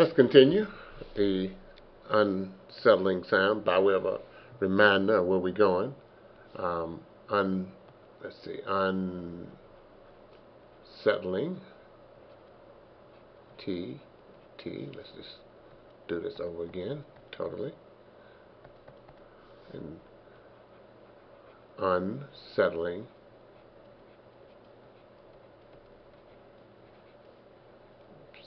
Let's continue the unsettling sound by way of a reminder of where we're going. Um, un, let's see, unsettling. T, T. Let's just do this over again, totally. And unsettling.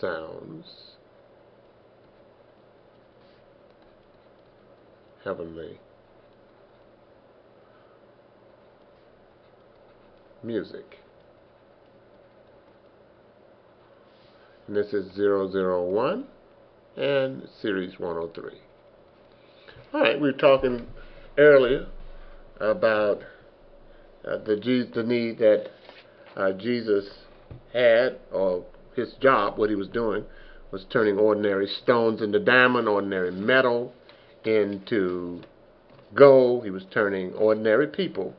sounds heavenly music. And this is 001 and series 103. All right, we were talking earlier about uh, the, the need that uh, Jesus had or his job, what he was doing, was turning ordinary stones into diamond, ordinary metal into gold. He was turning ordinary people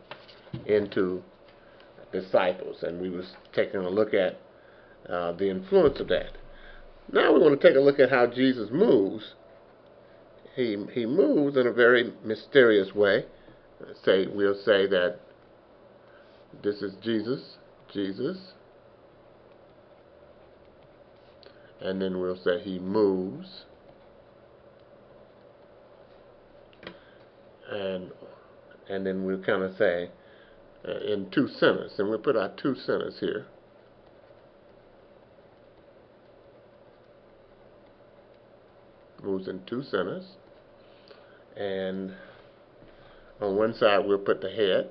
into disciples, and we was taking a look at uh, the influence of that. Now we want to take a look at how Jesus moves. He he moves in a very mysterious way. Say we'll say that this is Jesus, Jesus, and then we'll say he moves and and then we'll kind of say uh, in two centers and we'll put our two centers here. Moves in two centers. And on one side we'll put the head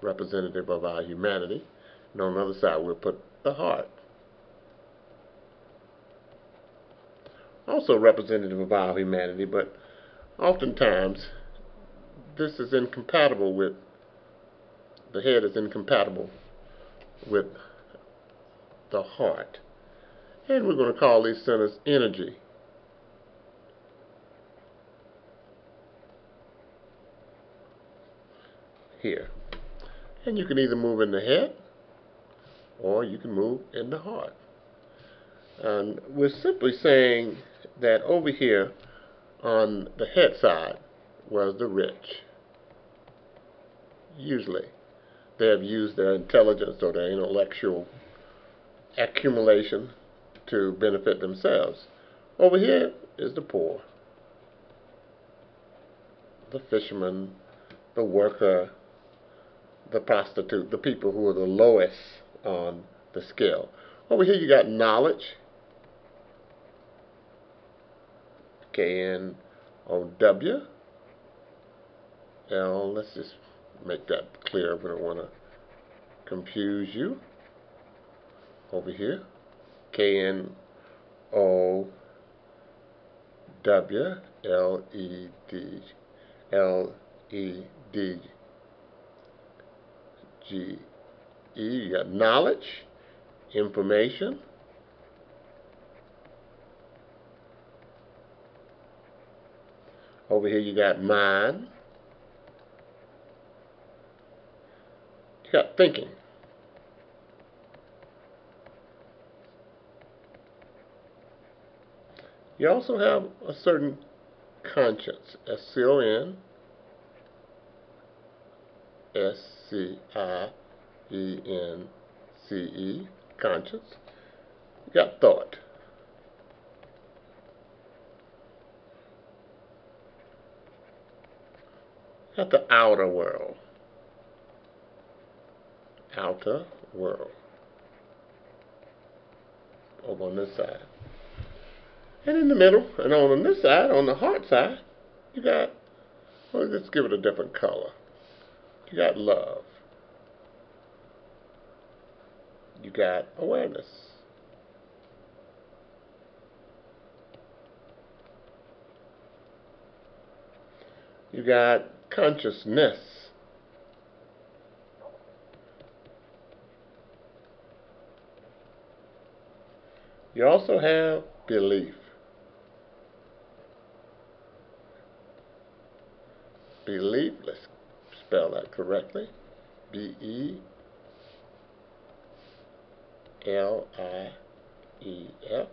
representative of our humanity and on the other side we'll put the heart. Also representative of our humanity, but oftentimes this is incompatible with, the head is incompatible with the heart. And we're going to call these centers energy. Here. And you can either move in the head or you can move in the heart. And we're simply saying that over here on the head side was the rich. Usually, they have used their intelligence or their intellectual accumulation to benefit themselves. Over here is the poor, the fisherman, the worker, the prostitute, the people who are the lowest on the scale. Over here you got knowledge, K-N-O-W. L, let's just make that clear. We don't want to confuse you. Over here, K-N-O-W, L-E-D, L-E-D, G-E. You got knowledge, information, Over here you got mind. You got thinking. You also have a certain conscience. S-C-O-N S-C-I-E-N-C-E, conscience. You got thought. At the outer world. Outer world. Over on this side. And in the middle, and on this side, on the heart side, you got, well, let's give it a different color. You got love. You got awareness. You got consciousness. You also have belief. Belief, let's spell that correctly. B E L I E, F.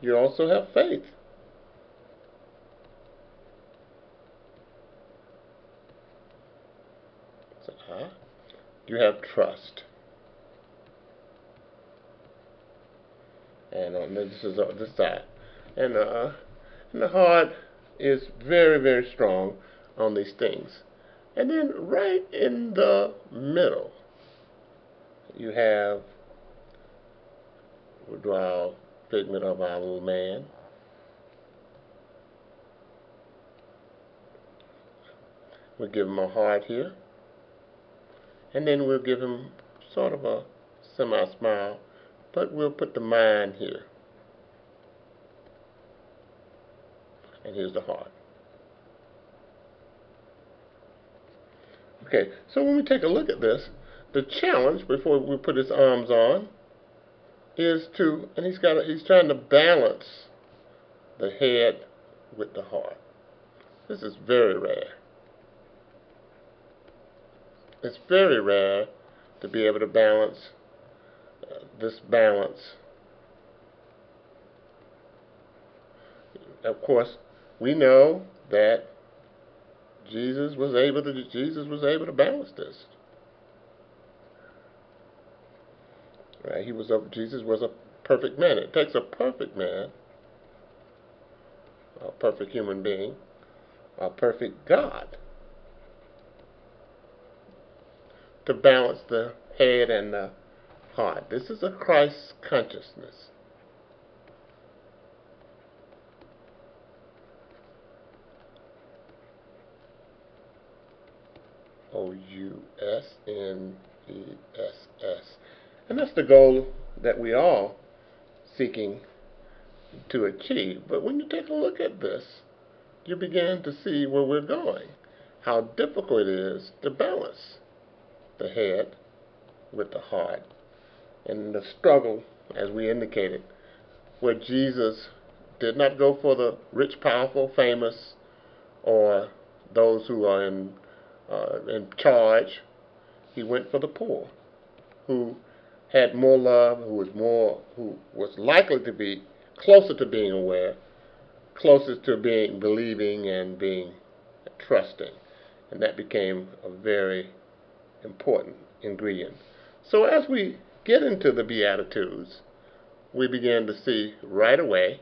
You also have faith. So, uh, you have trust. And on this is on this side. And, uh, and the heart is very, very strong on these things. And then right in the middle, you have, we'll draw a figment of our little man. We'll give him a heart here. And then we'll give him sort of a semi-smile, but we'll put the mind here. And here's the heart. Okay, so when we take a look at this, the challenge before we put his arms on is to, and he's got, he's trying to balance the head with the heart. This is very rare. It's very rare to be able to balance uh, this balance. Of course, we know that Jesus was able to Jesus was able to balance this. Right? He was a Jesus was a perfect man. It takes a perfect man, a perfect human being, a perfect God to balance the head and the heart. This is a Christ consciousness. O-U-S-N-E-S-S. And that's the goal that we all seeking to achieve. But when you take a look at this, you begin to see where we're going, how difficult it is to balance the head with the heart, and the struggle, as we indicated, where Jesus did not go for the rich, powerful, famous, or those who are in uh, in charge. He went for the poor, who had more love, who was more, who was likely to be closer to being aware, closest to being believing and being trusting, and that became a very important ingredient. So as we get into the Beatitudes, we begin to see right away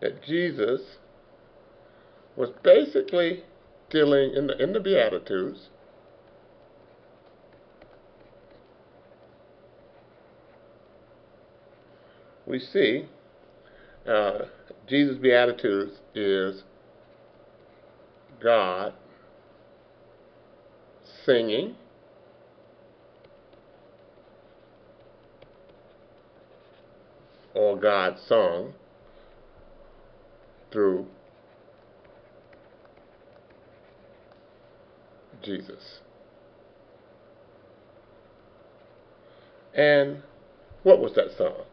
that Jesus was basically dealing in the in the Beatitudes we see uh, Jesus' Beatitudes is God singing or God's song through Jesus. And what was that song?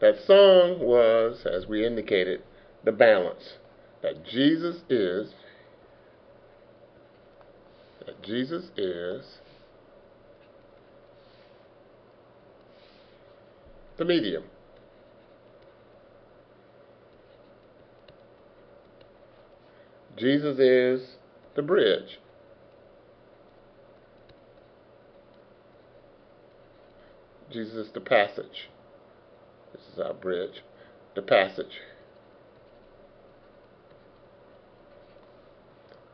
That song was, as we indicated, the balance that Jesus is, Jesus is the medium. Jesus is the bridge. Jesus is the passage. This is our bridge. The passage.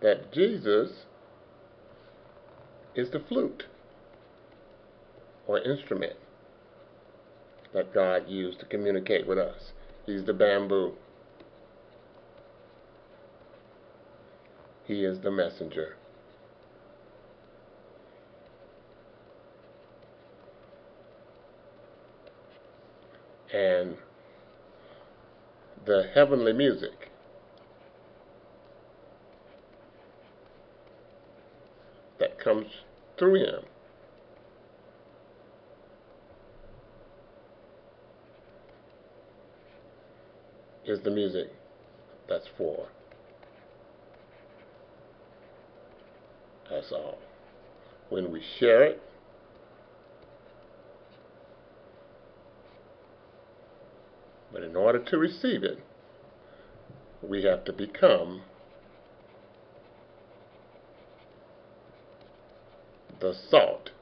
That Jesus is the flute or instrument that God used to communicate with us. He's the bamboo. He is the messenger. and the heavenly music. that comes through him. is the music that's for us all. When we share it, But in order to receive it, we have to become the salt